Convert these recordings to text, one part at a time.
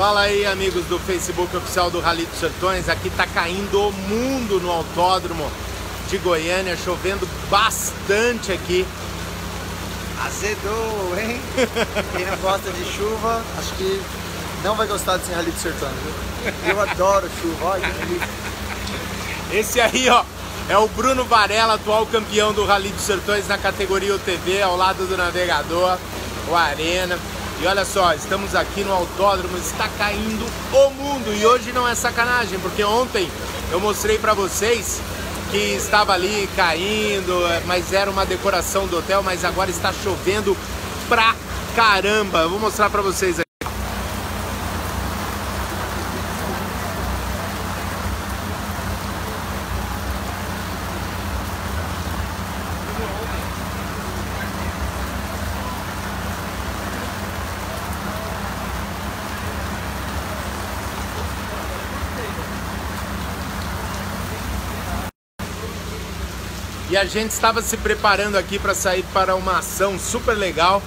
Fala aí, amigos do Facebook oficial do Rally dos Sertões. Aqui tá caindo o mundo no autódromo de Goiânia, chovendo bastante aqui. Azedou, hein? Quem não gosta de chuva, acho que não vai gostar desse Rally dos Sertões, viu? Eu adoro chuva, olha que. Esse aí, ó, é o Bruno Varela, atual campeão do Rally dos Sertões na categoria UTV, ao lado do navegador, o Arena. E olha só, estamos aqui no autódromo, está caindo o mundo. E hoje não é sacanagem, porque ontem eu mostrei para vocês que estava ali caindo, mas era uma decoração do hotel, mas agora está chovendo pra caramba. Eu vou mostrar para vocês aqui. E a gente estava se preparando aqui para sair para uma ação super legal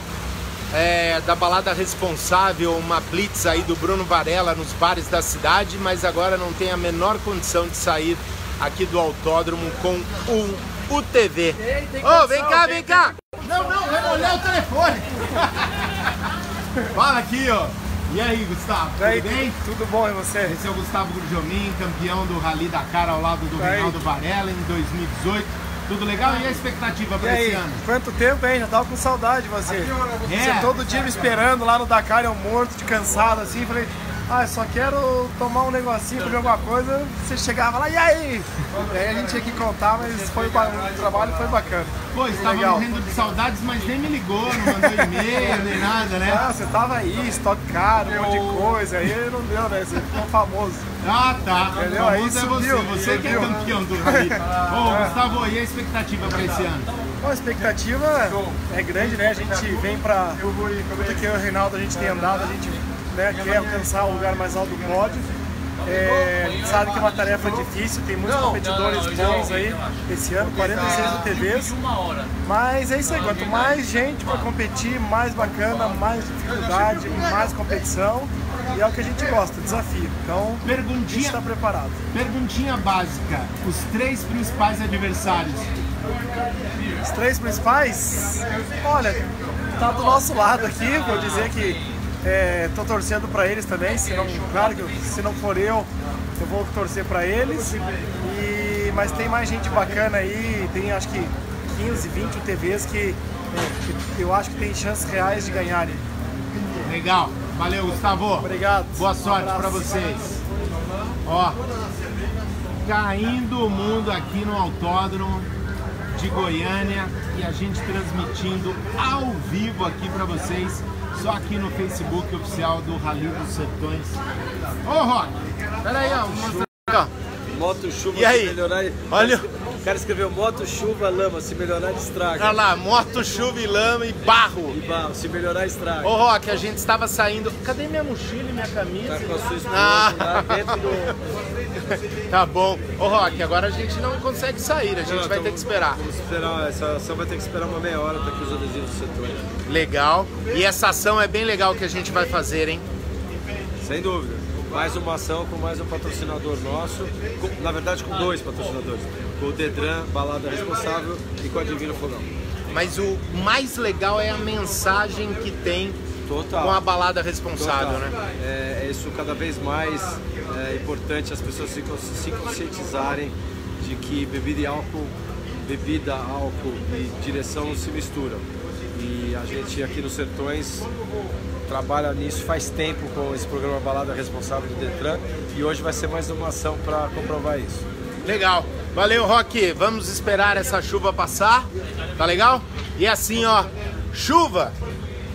é, da balada responsável, uma blitz aí do Bruno Varela nos bares da cidade, mas agora não tem a menor condição de sair aqui do autódromo com um UTV. Ô, oh, vem cá, vem cá! Não, não, vai olhar o telefone. Fala aqui, ó. E aí, Gustavo, tudo aí, bem? Tudo bom, e você? Esse é o Gustavo Grujomin, campeão do Rally Dakar ao lado do Reinaldo Varela em 2018. Tudo legal? E a expectativa para esse ano? Quanto tempo, hein? Já tava com saudade de você. É. Você todo dia me esperando lá no Dakar, eu morto, de cansado, assim. Falei, ah, só quero tomar um negocinho, comer alguma coisa. Você chegava lá, e aí? E aí a gente tinha que contar, mas foi, o trabalho foi bacana. Pô, estava morrendo de saudades, mas nem me ligou, não mandou e-mail, nem nada, né? Ah, você tava aí, estoque caro, um monte de coisa, aí não deu, né? Você ficou famoso. Ah, tá. Entendeu? Aí é subiu, você, você que é campeão do Rally. Ô, Gustavo, e a expectativa para esse ano? Bom, a expectativa é grande, né? A gente vem pra. Tudo que eu e o Reinaldo a gente tem andado, a gente né, quer alcançar o lugar mais alto do pódio. É, a gente sabe que é uma tarefa difícil, tem muitos competidores bons aí esse ano, 46 UTVs. Mas é isso aí, quanto mais gente para competir, mais bacana, mais dificuldade, mais competição. E é o que a gente gosta, desafio. Então, a gente Perguntinha, está preparado. perguntinha básica. Os três principais adversários. Os três principais, olha, tá do nosso lado aqui, vou dizer que é, tô torcendo para eles também, se não, claro que se não for eu, eu vou torcer para eles. E, mas tem mais gente bacana aí, tem acho que 15, 20 UTVs que, é, que eu acho que tem chances reais de ganharem. Legal. Valeu, Gustavo. Obrigado. Boa sorte Um para vocês. Ó, caindo o mundo aqui no autódromo de Goiânia e a gente transmitindo ao vivo aqui para vocês, só aqui no Facebook oficial do Rally dos Sertões. Ô, Rock, peraí, ó, vou mostrar aqui, ó. Moto chuva E aí? melhorar. Olha- O cara escreveu moto chuva lama, se melhorar estraga. Olha lá, moto, chuva e lama e barro. E barro, se melhorar estraga. Ô, Rock, a gente estava saindo. Cadê minha mochila e minha camisa? Tá com a sua esposa Ah. lá dentro do. Tá bom. Ô, Rock, agora a gente não consegue sair, a gente Não, vai ter que esperar. Vamos esperar, essa ação vai ter que esperar uma meia hora, tá aqui os adesivos do setor. Legal. E essa ação é bem legal que a gente vai fazer, hein? Sem dúvida. Mais uma ação com mais um patrocinador nosso, com- na verdade com dois patrocinadores. Com o Dedran, Balada Responsável e com a Divino Fogão. Mas o mais legal é a mensagem que tem Total. com a balada responsável, Total. né? É, é isso cada vez mais é importante as pessoas se, se conscientizarem de que bebida e álcool, bebida, álcool e direção se misturam. E a gente aqui nos Sertões trabalha nisso faz tempo com esse programa Balada Responsável do Detran e hoje vai ser mais uma ação para comprovar isso. Legal. Valeu, Rock. Vamos esperar essa chuva passar. Tá legal? E assim, ó, chuva.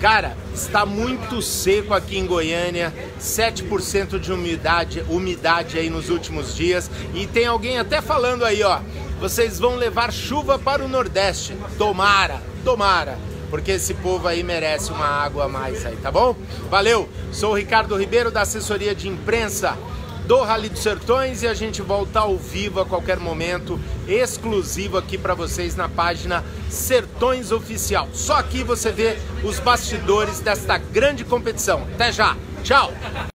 Cara, está muito seco aqui em Goiânia, 7% de umidade, umidade aí nos últimos dias. E tem alguém até falando aí, ó, vocês vão levar chuva para o Nordeste. Tomara, tomara, porque esse povo aí merece uma água a mais aí, tá bom? Valeu. Sou o Ricardo Ribeiro da assessoria de imprensa do Rally dos Sertões e a gente volta ao vivo a qualquer momento, exclusivo aqui para vocês na página Sertões Oficial. Só aqui você vê os bastidores desta grande competição. Até já. Tchau.